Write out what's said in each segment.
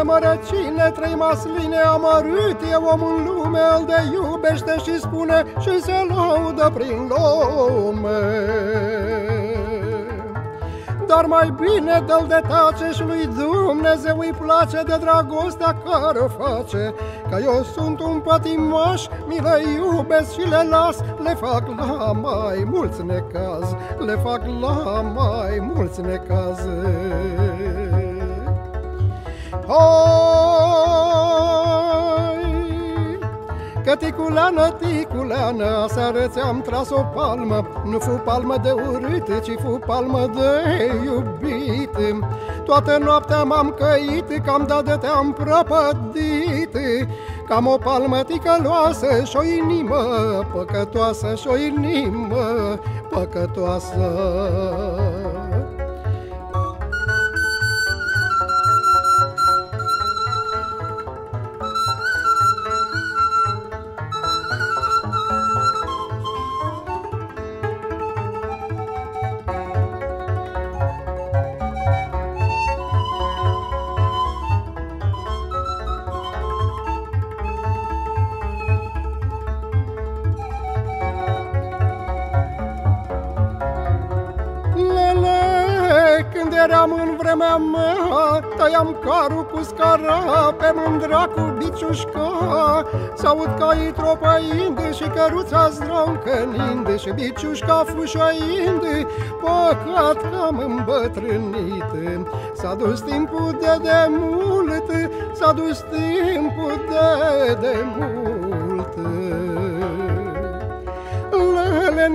Ce mărăcine, trei masline amărât E om în lume, îl de iubește și spune Și se laudă prin lume dar mai bine dă-l de tace și lui Dumnezeu îi place de dragostea care o face. Că eu sunt un pătimaș, mi le iubesc și le las, le fac la mai mulți necaz, le fac la mai mulți necaz. Că ticuleană, ticuleană, aseară ți-am tras o palmă. Nu fu palmă de urât, ci fu palmă de iubit. Toată noaptea m-am căit, cam dat de te-am prăpădit. Cam o palmă ticăloasă și o inimă păcătoasă Și o inimă păcătoasă eram în vremea mea Tăiam carul cu scara Pe mândra cu biciușca S-aud caii tropăind Și căruța zdroncănind Și biciușca fușăind. Păcat că am îmbătrânit. S-a dus timpul de demult S-a dus timpul de demult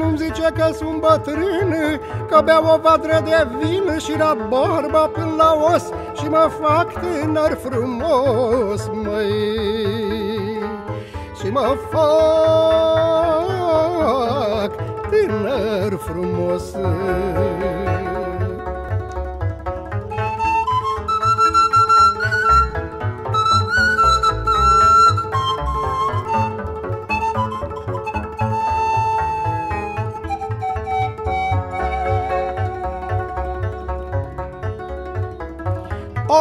Lele nu-mi zice că sunt bătrân Că beau o vadră de vin și la barba până la os Și mă fac tânăr frumos, măi. Și mă fac tânăr frumos Of,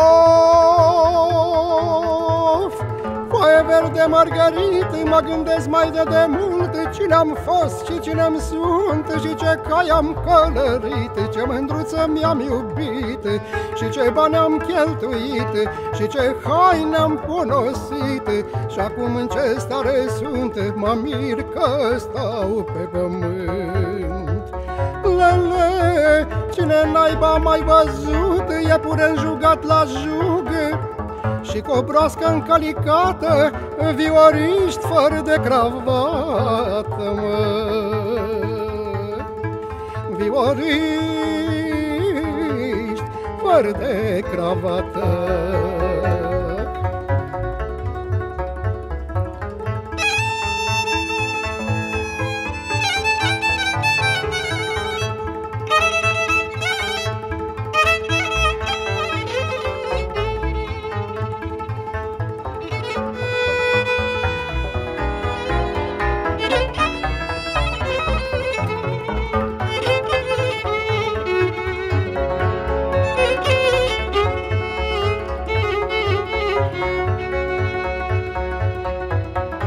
foaie verde margarit, mă gândesc mai de demult Cine-am fost și cine-am sunt și ce cai am călărit Ce mândruță mi-am iubit și ce bani am cheltuit Și ce haine am ponosit Și acum în ce stare sunt, mă mir că stau pe pământ. Lele, cine naiba mai văzut, e pure înjugat la jug și cu o broască încalicată, vioriști fără de cravată, mă. Vioriști fără de cravată.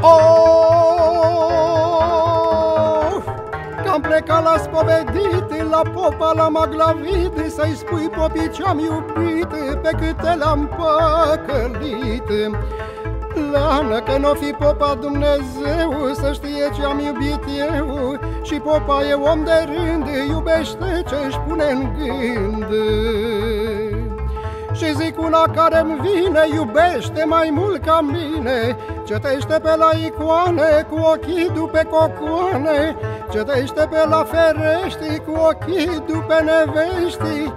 Of, că-am plecat la spovedit, la popa la maglavit, Să-i spui popii ce-am iubit, pe câte le-am păcălit. Lană că n-o fi popa Dumnezeu, să știe ce-am iubit eu, Și popa e om de rând, iubește ce-și pune în gând. Și zic una care-mi vine, iubește mai mult ca mine. Cetește pe la icoane cu ochii după cocoane. Cetește pe la ferești cu ochii după nevești.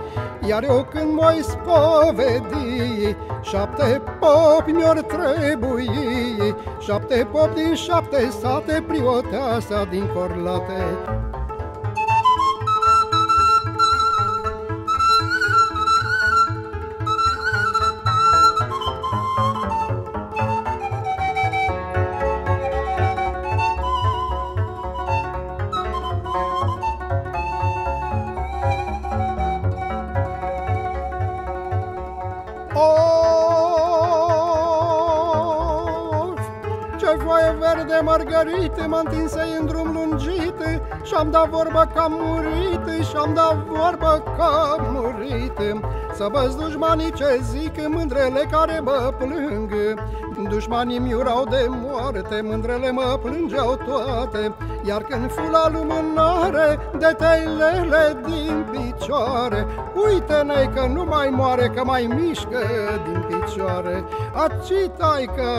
Iar eu când mă spovedi Șapte popi mi-or trebui. Șapte popi din șapte sate Prioteasa din Corlate foaie verde margărit M-am în drum lungit Și-am dat vorba că am murit Și-am dat vorba că am murit. Să văz dușmanii ce zic Mândrele care mă plâng. Dușmanii mi urau de moarte Mândrele mă plângeau toate. Iar când fu la lumânare De teilele din picioare Uite-ne că nu mai moare Că mai mișcă din picioare. Aci taică